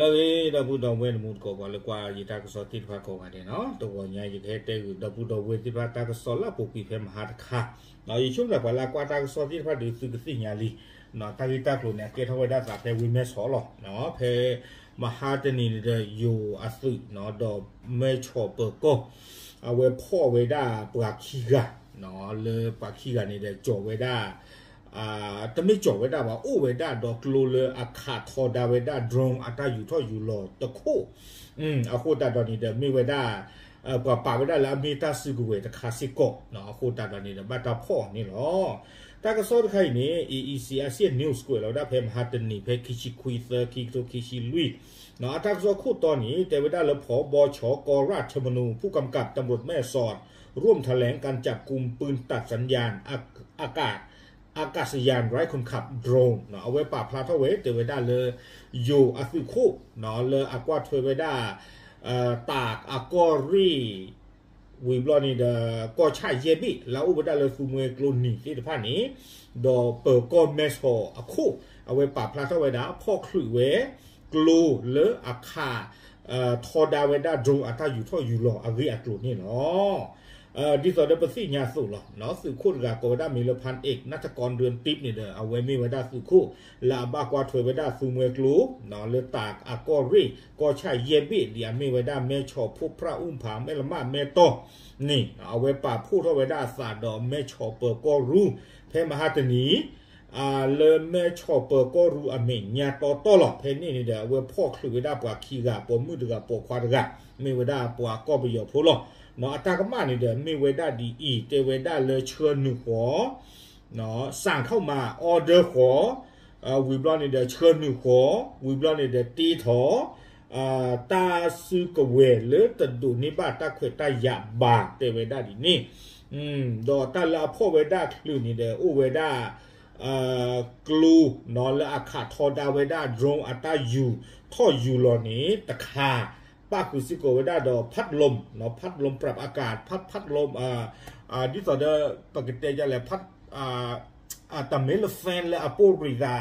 လာဝေဒဘူးတော်ဝဲမှုကောကောလကွာယတာကစောတိဖာကောပါတယ်နော်တော့ညာရတဲ့တဲ့ဒဘူးတော်ဝဲတိဖာတာကစောလာပုပိဖဲမဟာတခါနော်ယချုံလာပါလာကွာတာကစောတိဖာဒီစုကတိညာလီနော်တာဂီတာကလိုနဲ့ကေထဝဲဒါစာဖဲဝိမဲဆောလောနော်ဖဲမဟာတနီတဲ့ယိုအစုနော်တော့မဲချောပကောအဝဲဖော့ဝဲဒါပကခီကနော်လေပကခီကနေတဲ့ကြော်ဝဲาตมิจ่อเวดาว่าอู้เวดาดอกลูเลอาคาทอดาเวดาดรงอาตาอยู่ท่ออยู่หลอตะคู่อืมอะคู่ตาดอนนี้เดมีเวดาเออกว่าป่าเวดาแล้วมีตาสิกุเวตะคาสิโกเนาะอะคู่ตาดอนนี้เดบ้าตาพ่อนี่หรอตากระโซดใครนี้ EEC อาเซียนนิวส์กูเราได้เพมฮัตเตนี่เพคิชิคุยเซอร์คิโตคิชิลุยเนาะทักโซคูตอนนี้แต่เวดาเราผอบอชกราชมนูผู้กำกับตำรวจแม่สอด ร่วมแถลงการจับกลุ่มปืนตัดสัญญาณอากาศ อากาศยานไร้คนขับโดรนเนาะเอาไว้ปราบพลาทเวเตเวด้าเลยอยู่อาฟิคุเนาะเลยอากวาเทเวด้าเอ่อตากอากอรีวีบลอนี่เดก็ใช่เยบิแล้วอุบดาเลยซูมกลุนี่ที่ผ่านนี้ดอเปิดก็เมสโฮอะคุเอาไว้ปราบพลาทเวด้าพ่อคลุเวกลูเลออาคาเอ่อทอดาเวด้าโดรนอัตอยู่ท่ออยู่รออะรีอะกลุนี่เนาะ အဲဒီဆိုတဲ့ပစီညာစုလောနော်စုခုကကောဒမီလဖန်เอกนัทกรเดือนติปนี่เด้อเอาไว้มีวดาสุခုลาบากว่าถวยวดาสุมวยกลูနော်เลตากอากอรีก็ใช่เยบิเดียมีวดาแม่ชอผู้พระอุ้มผาแม่ละมาแม่โตนี่เอาไว้ป่าพูดวดาสาดอแม่ชอเปอก็รู้เพมหาตนีအာလေမဲချောပကိုရူအမေညာတော်တော်လဖဲနေနေတယ်ဝဖော့ခလူဝဒပွားခီကပေါ်မှုတကပေါ်ခွာတကမေဝဒပွားကော့ဘယောဖိုးလော နော်အတာကမနေတဲ့မေဝဒဒီအီတေဝဒလေချောနုဟောနော်စံเข้ามาออเดอร์ဟောအဝီဘလနေတဲ့ချောနုဟောဝီဘလနေတဲ့တီထောအာတာစုကဝဲလေတဒုနိဘတာခွေတရဘာတေဝဒဒီနိอืมတော့တလာဖို့ဝဲဒါလူနေတဲ့ဥဝဲဒါအာကလူနော်လအခါထောဒါဝဲဒါ drone အတာယူထောယူလောနေတခါ ป้ากุสิโกเวดาดอพัดลมเนาะพัดลมปรับอากาศ พัดพัดลมอ่าอ่าดิสอเดปกติจะแลพัดอ่าอ่าตะเมลแฟนและอโปริกา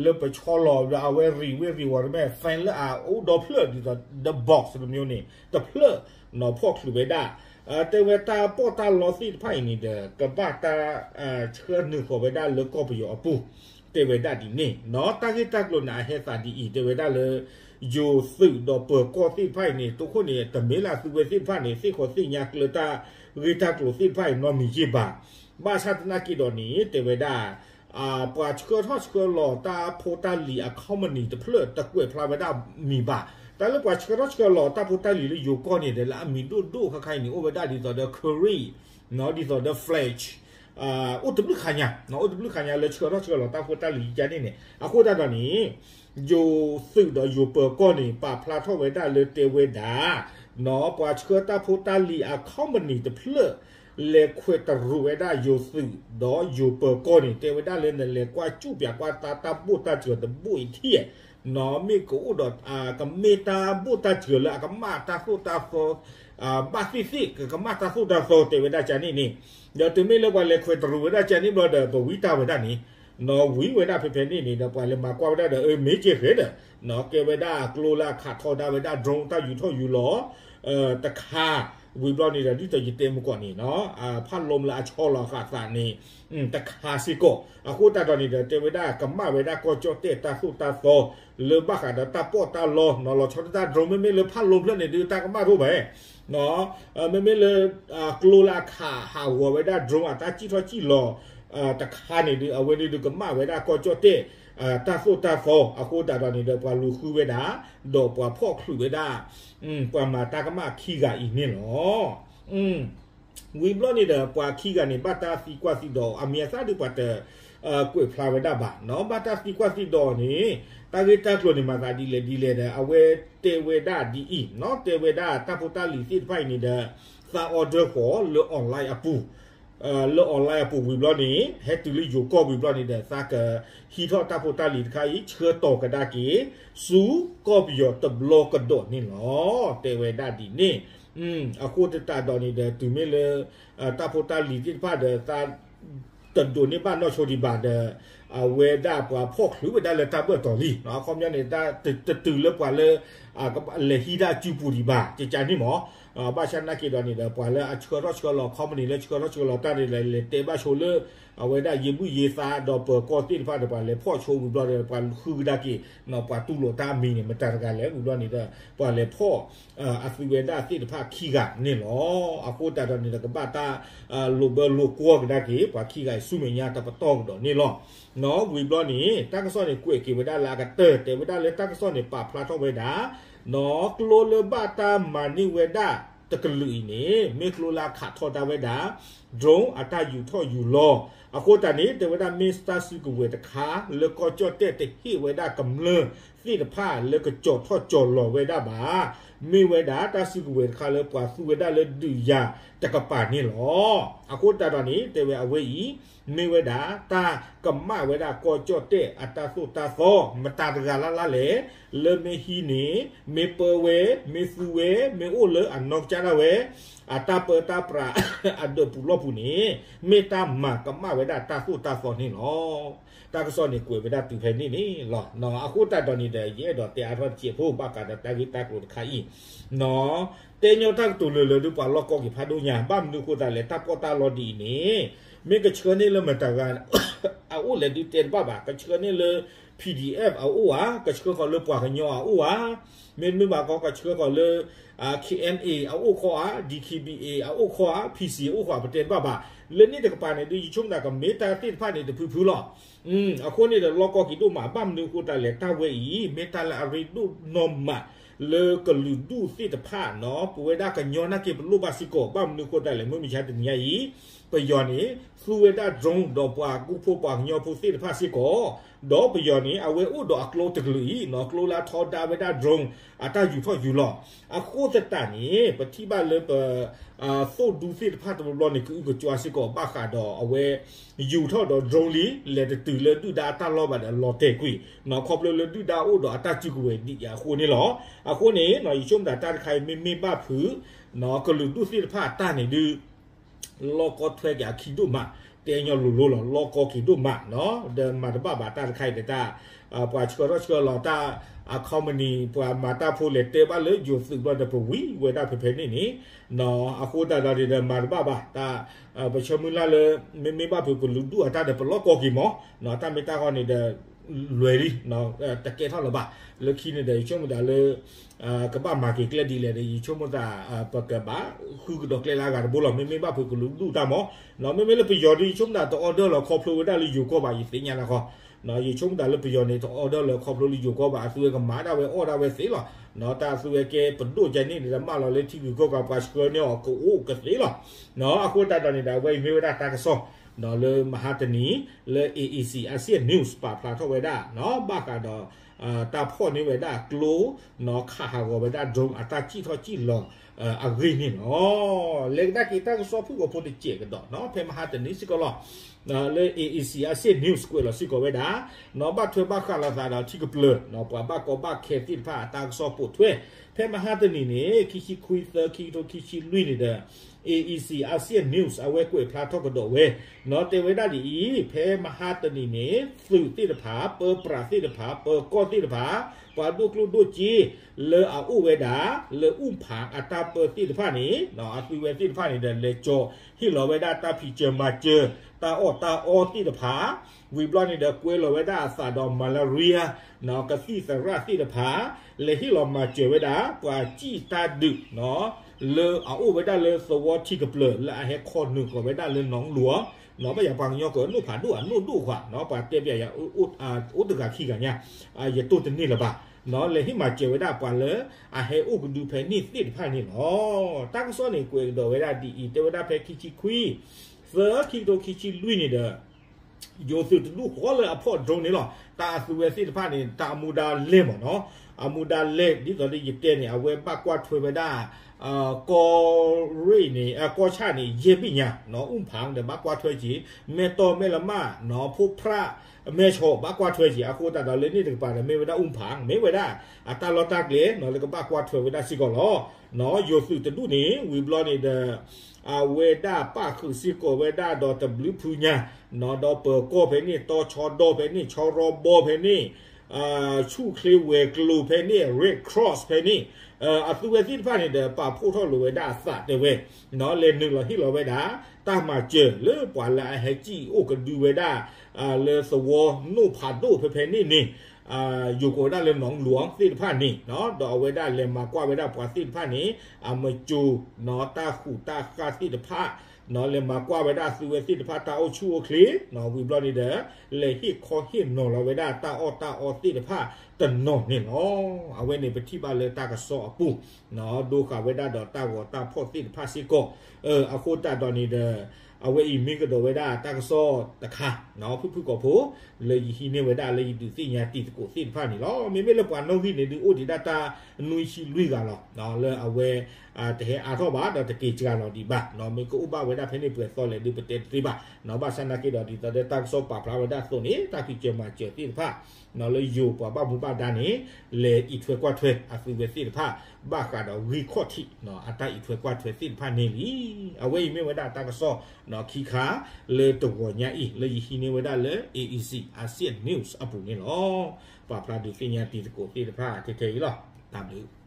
เลไปชอลอเอาเวรีเวรีวอร์แม่แฟนและอ่าโอ้ดอเพลดิสอเดบ็อกซ์မျိုးนี่ดอเพลเนาะพวกคือเวดาเออแต่เวตาปอตาลอสิไพ่นี่เดอกบาตาเอ่อเชื่อนึขอเวดาเลก็ไปอยู่อปูเตเวดาดินี่เนาะตากิตากลนาเฮซาดีอีเตเวดาเลย อยู่สื่อดอเปิดกอสิไพ่นี่ตัวคนนี่แต่เมลาสุเวสิไพ่นี่สิขอสิยากเลตาริตากลุสิไพ่นอมีจีบาบ้าชาตินากิดอนี้เตเวดาอ่าปาชกอทอชกอหลอตาโพตาลีอะคอมมานีตะเพลตะกวยพลาเวดามีบาแต่ละปาชกอทอชกอหลอตาโพตาลีอยู่ก้อนนี่เดละมีดูดูคล้ายๆนี่โอเวดาดีต่อเดอะเคอรี่เนาะดีต่อเดอะเฟลช์ อ่าอุตบลุขanyaเนาะอุตบลุขanyaเลยชกรชกรลอตาพุตาลีจานี่เนี่ยอะโคตาตอนนี้อยู่สึกดอยู่เปิดก้อนนี่ป่าพลาทเวดาเลยเตเวดาเนาะปว่าเชื่อตาพุตาลีอะคอมมันนี่ตะเพลเลควยตรูเวดาอยู่สึกดออยู่เปิดก้อนนี่เตเวดาเลยนั่นเลยกว่าจูเปียกว่าตาตาบุตาเจือตะบุยเที่ยเนาะมีกูดออ่ากับเมตาบุตาเจือละกับมาตาสุตาโซอ่าบาซิซิกับมาตาสุตาโซ basi si ke kemasa sudah so te weda chani ni yo tumi lo kwa le kwe tru weda chani bro de bo wita weda ni no wi weda pe pe ni ni de kwa le ma kwa weda de e me che ke de no ke weda klo la kha tho da weda drone ta yu tho yu lo eh ta kha ဝီဘလော့နေတာဒီတကြီးတဲမကွနီနော်အာဖတ်လုံးလာချောလာခါသာနေတခါစီကိုအခုတတော်နေတဲ့တေဝဒကမ္မဝေဒကောချောတေတာစုတာသောလေဘခါဒတာပေါ်တာလောနော်လောချောတာဒရုံးမေမေလေဖတ်လုံးပြနေဒီတာကမ္မတို့ပဲ နော်မေမေလေကလိုလာခါဟာဝဝဒဒရုံအတာကြည့်တော့ကြည့်လောအာတခါနေဒီအဝဲဒီကမဝဲဒါကောကြောတဲ့အာတာဖိုတာဖောအခုတာတော့နေတော့ပွာလူခုဝဲတာတော့ပွာဖော့ခုဝဲတာอืมပွာမာတာကမခီကဤနေလောอืมဝီဘလောနေတဲ့ပွာခီကနေဘတာစီကွာစီတော့အမြတ်စားဒီပတ် အကွေဖလာဝဒဘာနော်ဘာတာစီကွာစီဒေါ်နေတာဂေတာကလိုနီမာသာဒီလေဒီလေတဲ့အဝဲတေဝေဒဒီအီနော်တေဝေဒတာပူတာလီစစ်ဖိုင်နေတဲ့စာအော်ဒါကိုလောအွန်လိုင်းအပူအာလောအွန်လိုင်းအပူဝီဘလော့နေဟက်တူလီယိုကောဝီဘလော့နေတဲ့စာကဟီထော့တာပူတာလီတခိုင်ချေတော့ကဒါကီစူကောပီယောတဘလော့ကဒေါ်နေလောတေဝေဒဒီနေอืมအခုတတာတော်နေတဲ့သူမေလေတာပူတာလီစစ်ဖတ်တဲ့စာ ตันดูนี่บ้านนอโชดีบาดเอเวด้าปว่าพวกหรือเวด้าเลยตาเบื่อต่อรีเนาะความยันเนี่ยตาตื่นตื่นเลิกกว่าเลยอ่าก็เลยฮีด้าจูปูดีบาจิจานี่หมอ ဘာရှာနာကီဒနီဒါပွာလအချကရချကလခေါမနီလေချကရချကလတာရီလေတေဘာရှိုလေအဝဲဒါယေဘူးယေစာတော့ပကောတိဖာတော့ပါလေဖော့ချိုးဘူးတော့ပါခူဒါကီနော်ပါတူလိုတာမီနေမတရကလည်းဘူးတော့နေတာပါလေဖော့အဖီဝဲဒါတိတဖာခီကနေလောအခုတာတော့နေတာကဘာတာလိုဘလိုကောကဒါကီပါခီကဆုမညာတပတော့တော့နေလောနော်ဝီဘလောနီတက်ကစောနေကွေကီဝဒါလာကတဲတေဝဒါလေတက်ကစောနေပါဖလာတော့ဝဲဒါနော်ကလိုလဘတာမာနီဝဲဒါ တကလူနေမေကလိုလာခါထော်တာဝဲဒါ drone အတာယူထော်ယူလောအခုတနေ့တေဝဒမစ္စတာစုကဝေတခါလေကောကြော့တဲ့တဟိဝေဒကမ္လသိတဖာလေကကြော့ထော့ကြော်လောဝေဒဘာ မိဝေဒတာစုကဝေတခါလေပွာစုဝေဒလေဒူယာတကပါနေလောအခုတတော်နေ့တေဝအဝေးမိဝေဒတာကမ္မဝေဒကောကြော့တဲ့အတာစုတာသောမတာတကလာလာလေလေမေဟီနေမေပဝေမေစုဝေမေအိုလေအနော့ချာဝေ ata pe ta pra ado pulo puni meta ma kama weda ta su ta so ni lo ta ko so ni kwe weda tu phe ni ni lo no aku ta do ni de ye do te a ro chi pho ba ka da ta gi ta ko kha yi no te nyo ta tu le le du pa lo ko ki pha do nya ba mu ko ta le ta ko ta lo di ni me ke chko ni le ma ta ga a u le du te ba ba ka chko ni le PDF အအိုဟာကချကလပွားကညောအအိုဟာမင်းမဘာကကချကလအာ KNA အအိုခေါ် DKBA အအိုခေါ် PC အအိုခေါ်ပတဲ့ဘာဘာလနေတကပါနေဒီချုံနာကမေတာတိဖာနေတဖူဖူလော อืมအခုနေတဲ့လောကကီတို့မှာဗမ်နူကိုတလေတဝဲဤမေတာလာရီဒုနောမ လေကလူဒုစိတဖာနော်ပဝေဒကညောနာကေဘလူဘာစီကိုဗမ်နူကိုတလေမမချတဲ့ညာဤပယောနေဖလူဝေဒဒရုံတော့ပွားကူဖို့ပွားညောဖို့စိတဖာစီကိုဒေါ်ပယောနီအဝဲဥဒေါ်အကလိုတကလူဤနော်ကလိုလာထော်တာဝေတာဒရုံအတာယူထော်ယူလောအခုသတန်နီပတိပါလေပအာဆိုဒူဖစ်ဖတ်ဘလောနီကူကိုကြွားစီကိုပါခါတော့အဝဲယူထော်တော့ဒရုံလီလေတူလေတူဒါတာလောပါဒလော်တေကွီနော်ခေါပလိုလေတူဒါဥဒေါ်အတာချူကိုဝဲဒီယာခုနေလောအခုနေနော်ယူချုံဒါတာခိုင်မေမေပါဖူနော်ကလူတူဖစ်ဖတ်တာနေဒီလောကထွဲကြခီဒုမာတေညလူလိုလောလောကောကီဒုမနော်ဒမာတဘဘာတာခိုင်တတာပွာချကရချကလောတာအကောမနီပွာမာတာဖိုလေတေဘလေဂျိုစုဘဒပဝီဝေဒဖေဖေနေနီနော်အခုတာဒါဒီမာတဘဘာတာပချမူလာလေမေမေဘဖေကလူဒူအတာဒပလောကောကီမောနော်တာမေတာခေါနေဒလွယ် လီနော်တကယ်ထောက်လပါလခိနေတဲ့ချုံမဒါလေအာကဘာမာကီကလဒီလေဒီချုံမဒါပကဘာခုကတော့ကလလာကဘောလမေမေဘာဖကလူလူတာမောနော်မေမေလေပယောဒီချုံဒါတော့အော်ဒါလခေါပလိုဝဒါလီယူကောပါယသိညာလာခေါနော်ယေချုံဒါလေပယောနေတော့အော်ဒါလခေါပလိုလီယူကောပါအဆူကမာဒါဝဲအော်ဒါဝဲစေးလောနော်တာဆူကဲပဒုဂျန်နေဒီမလာလေတီဗီကောကပါစကောနေကိုအိုကစေးလောနော်အခုတတနေတာဝဲမေဝဒါတာကဆော နော်လေမဟာတနီလေ AEC ASEAN News ပါပလာထဝဲဒါနော်ဘာကတော့အာတာဖော့နေဝဲဒါကလိုနော်ခါဟာဝဲဒါဒုံအတာချီထောချီလောအဂရိနေနော်လေဒါကီတာဆောဖူကိုပိုတချေကတော့နော်ဖေမဟာတနီစကလော နော်လေ AEC ASEAN News ကိုလောစီကိုဝဲဒါနော်ဘာထွေဘာခလာသာတော့ချီကပလနော်ဘာဘာကိုဘာခေတိဖာတာဆောပိုထွေဖေမဟာတနီနေခီချီခွီသခီတိုခီချီလွိနေတဲ့ AEC ASEAN News အဝဲကွေဖလာတော့ကတော့ဝဲနော်တေဝဲဒါဒီဖဲမဟာတနီနေသူတိတဖာပပရာတိတဖာပကောတိတဖာ ပါဒုကလုဒုချီလေအဥဝဲဒါလေဥဖာအတာပတိတဖာနေနော်အသူဝဲတိတဖာနေတဲ့လေကြောဟီလောဝဲဒါတာဖီချမချေတာအောတာအောတိတဖာဝီဘလနေတဲ့ကွေလောဝဲဒါအစာတော့မလာရီယာနော်ကစီစရာတိတဖာလေဟီလော မချေဝဲဒါပွာကြည်တာဒုနော်လေအအိုဝဒါလေစဝတိကပလလာဟဲခေါ်နုကဝဒါလေနောင်လောနော်မရပန်ညောကနုဖာဒုအနုဒုခွာနော်ပါတက်ပြရဥအာဥတကခိကညာအာရတုတနေလပါနော်လေဟိမကျေဝဒပွာလေအဟဲဥကဒုဖဲနိတိဖာနိနော်တက္ကစောနေကွေတော်ဝဒဒီတေဝဒဖဲခိချိခွီသခိတိုခိချိလွိနေတဲ့ယိုစုတူခေါ်လေအဖို့ဒရုံနေလောတာသူဝဲစိတဖာနေတာမူဒါလင်းပေါ့နော်အမူဒါလက်ဒီတော်ဒီရတဲ့နေအဝဲပတ်ကွာထွေဝဒါ အာကောရိနေအကောချနေယေပိညာနော်ဥဖန်တဲ့ဘကွာထွဲကြီးမေတော်မေလမနော်ဖုဖရာမေချောဘကွာထွဲကြီးအခုတတော်လေးနေတပါမေဝဒဥဖန်မေဝဒအတလောတက်လေနော်လေကဘကွာထွဲဝဒစီကောလောနော်ယိုစုတူနေဝီဘလောနေတဲ့ a weda pa khu si ko weda do t blue punya no do per ko pe ni to cho do pe ni cho ro bo pe ni a chu kle we glo pe ni red cross pe ni အသူဝဲတိဖာနေတဲ့ပါဖို့ထော်လိုဝဲဒါစတဲ့ဝဲနော်လေနုလဟီလိုဝဲဒါတာမကျလေပွာလာဟဲကြည့်အိုကဒူဝဲဒါအာလေစဝနုဖာဒိုဖေဖေနေနေ အာယူကိုဒါလေနောင်หลวงတိဖာနေနော်ဒေါ်ဝဲဒါလေမကွာဝဲဒါပွာတိဖာနေအမကျူနော်တာခုတာခါတိဖာနော်လေမကွာဝဒစုဝစီတဖာတာအချူခလီနော်ဝီဘလော်နီဒလေဟိခေါ်ဟိနော်လဝဒတာအောတာအောတိတဖာတနော်နေနော်အဝဲနေပတိပါလေတာကဆောအပူနော်ဒုခဝဒတော့တာဝတာဖော့တိတဖာစီကိုเออအခုတာတော့နေတဲ့ အဝဲဤမိကတော့ဝဲတာတာကဆောတခါနော်ဖုဖုကောဖိုလေဟိနေဝဲတာလေဒီစိညာတိကိုစိဖာနေလောမေမေလပွားနိုဟိနေဒီအိုဒီဒတာနွိရှိလွိကလောနော်လေအဝဲအာတဟဲအာတော့ပါတော့တကေကြလောဒီပါနော်မေကိုဥပဝဲတာဖဲနေပွေဆောလေဒီပတက်ဒီပါနော်ဘာစနာကေတော့ဒီတဲ့တာကဆောပါဖလာဝဲတာဆိုနေတာခိကျမကျတိဖာနော်လေယူပွားပါဘူပါဒာနေလေဤထွဲကွာထွဲအဖူဝဲစိဖာဘာကတော့ရီခေါတိနော်အတိုက်ဤထွဲကွာထွဲစိဖာနေလီအဝဲမေဝဲတာတာကဆောနော်ခိခါလေတော့ညာဤလေဟိနေဝဲတာလေ AEC ASEAN News အပူနေလောပါဖလာဒီကညာတီကိုတိဖာတေတေလော W